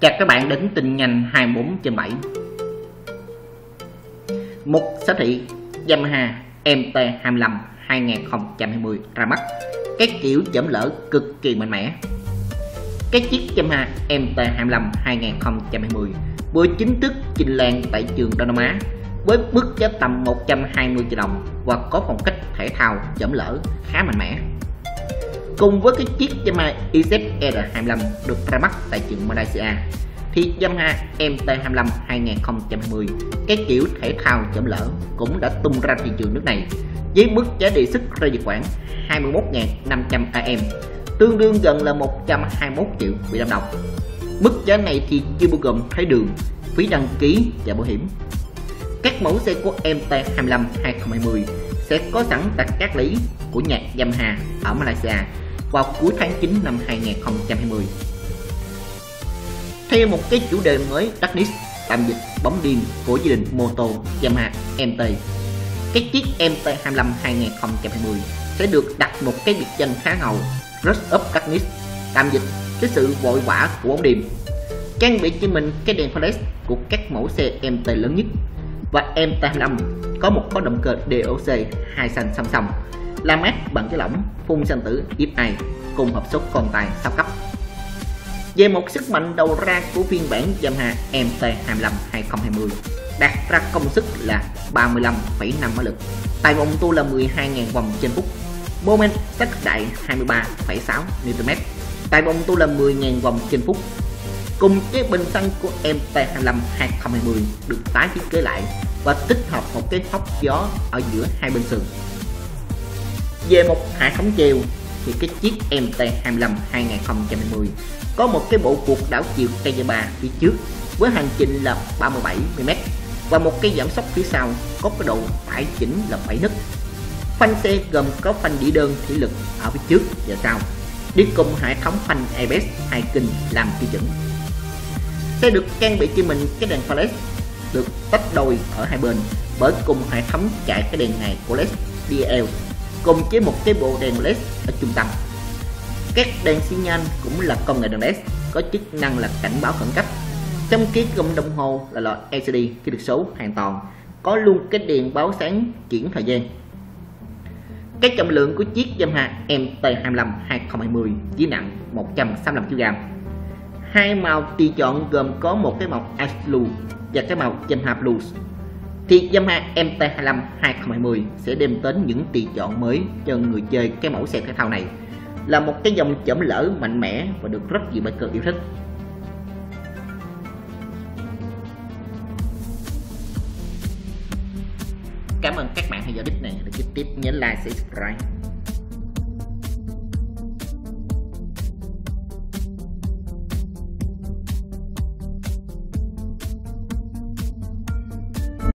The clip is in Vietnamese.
Chào các bạn đến tin nhanh 24 trên 7 Một sở thị Yamaha MT25 2020 ra mắt. Cái kiểu chẩm lỡ cực kỳ mạnh mẽ. Cái chiếc Yamaha MT25 2020 vừa chính thức trình làng tại trường Đông Nam Á với mức giá tầm 120 triệu đồng và có phong cách thể thao chẩm lỡ khá mạnh mẽ. Cùng với cái chiếc Yamaha EZR25 được ra mắt tại trường Malaysia, thì Yamaha MT25 2020 cái kiểu thể thao chậm lỡ cũng đã tung ra thị trường nước này với mức giá đề xuất rơi vào khoảng 21.500 AM tương đương gần là 121 triệu Việt Nam đồng. Mức giá này thì chưa bao gồm thuế đường, phí đăng ký và bảo hiểm. Các mẫu xe của MT25 2020 sẽ có sẵn tại các lý của nhạc Yamaha ở Malaysia vào cuối tháng 9 năm 2020. Theo một cái chủ đề mới Darkness tạm dịch bóng điên của gia đình Moto Yamaha MT, cái chiếc MT25 2020 sẽ được đặt một cái biệt danh khá ngầu Rush Up Darkness tạm dịch cái sự vội vã của bóng đêm trang bị cho mình cái đèn flash của các mẫu xe MT lớn nhất và MT25 có một có động cơ DOC hai xanh song song làm mát bằng cái lỏng phun xăng tử FI cùng hộp số con tay sao cấp. Về một sức mạnh đầu ra của phiên bản Yamaha MT25 2020 đạt ra công suất là 35,5 mã lực. Tại vòng tua là 12.000 vòng trên phút. Mô men tất đại 23,6 Nm tại vòng tua là 10.000 vòng trên phút cùng cái bình xăng của MT25 2020 được tái thiết kế lại và tích hợp một cái hốc gió ở giữa hai bên sườn về một hệ thống treo thì cái chiếc MT25 2020 có một cái bộ cuộc đảo chiều cây ba phía trước với hành trình là 37mm và một cái giảm sóc phía sau có cái độ tải chỉnh là 7 nấc. Phanh xe gồm có phanh đĩa đơn thủy lực ở phía trước và sau đi cùng hệ thống phanh ABS hai kinh làm tiêu chuẩn sẽ được trang bị cho mình cái đèn flash được tách đôi ở hai bên bởi cùng hệ thống chạy cái đèn này của LED DL cùng với một cái bộ đèn LED ở trung tâm. Các đèn xi nhan cũng là công nghệ đèn LED có chức năng là cảnh báo khẩn cấp. Trong cái gầm đồng hồ là loại LCD khi được số hoàn toàn, có luôn cái đèn báo sáng chuyển thời gian. Cái trọng lượng của chiếc Yamaha MT25 2020 chỉ nặng 165 kg. Hai màu tùy chọn gồm có một cái màu Ice Blue và cái màu Yamaha Blues thì Yamaha MT25 2020 sẽ đem đến những tùy chọn mới cho người chơi cái mẫu xe thể thao này là một cái dòng chẩm lỡ mạnh mẽ và được rất nhiều biker yêu thích Cảm ơn các bạn theo dõi clip này. Để tiếp nhớ like, subscribe.